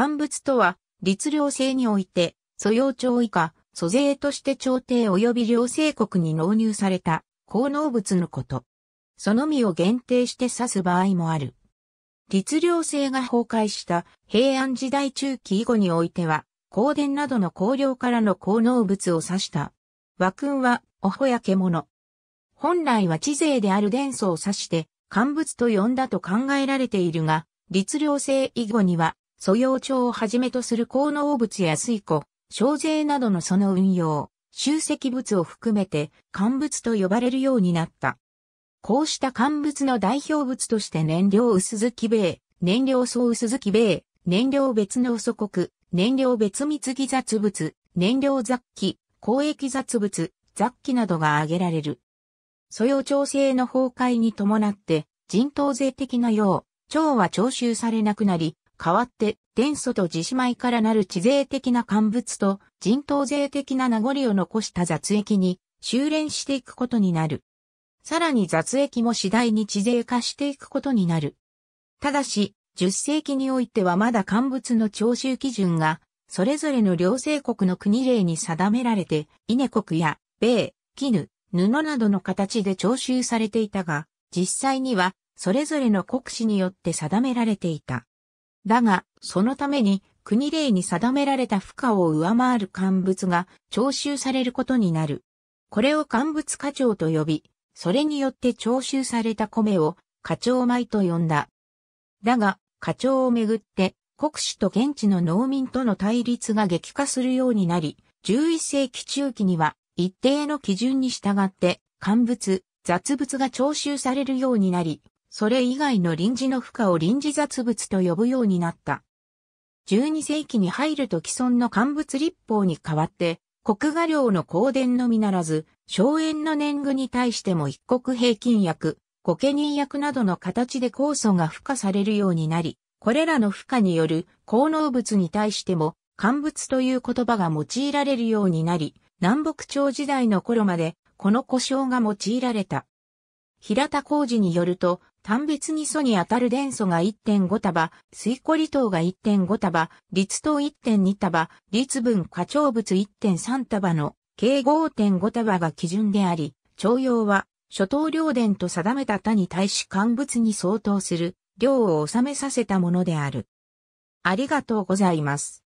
乾物とは、律令制において、素養庁以下、租税として朝廷及び両政国に納入された、効能物のこと。そのみを限定して指す場合もある。律令制が崩壊した平安時代中期以後においては、香典などの香料からの効能物を指した。和訓は、おほや獣。本来は地税である伝祖を指して、乾物と呼んだと考えられているが、律令制以後には、素養帳をはじめとする効能物や水庫、小税などのその運用、集積物を含めて乾物と呼ばれるようになった。こうした乾物の代表物として燃料薄月米、燃料総薄月米、燃料別の祖国、燃料別密偽雑物、燃料雑器、公益雑物、雑器などが挙げられる。素養調整の崩壊に伴って人頭税的なよう、蝶は徴収されなくなり、代わって伝祖と自姉妹からなる地税的な乾物と人頭税的な名残を残した雑液に修練していくことになる。さらに雑液も次第に地税化していくことになる。ただし、10世紀においてはまだ乾物の徴収基準が、それぞれの両政国の国例に定められて、稲国や、米、絹、布などの形で徴収されていたが、実際には、それぞれの国史によって定められていた。だが、そのために国例に定められた負荷を上回る乾物が徴収されることになる。これを乾物課長と呼び、それによって徴収された米を課長米と呼んだ。だが、課長をめぐって国主と現地の農民との対立が激化するようになり、11世紀中期には一定の基準に従って乾物、雑物が徴収されるようになり、それ以外の臨時の負荷を臨時雑物と呼ぶようになった。12世紀に入ると既存の乾物立法に代わって、国画領の香典のみならず、荘園の年貢に対しても一国平均役、御家人役などの形で控訴が付加されるようになり、これらの負荷による効能物に対しても、乾物という言葉が用いられるようになり、南北朝時代の頃まで、この故障が用いられた。平田工事によると、単別に素に当たる電素が1.5束、水庫離島が1.5束、立島1.2束、立分過長物1.3束の計5.5束が基準であり、徴用は諸島領伝と定めた他に対し乾物に相当する量を収めさせたものである。ありがとうございます。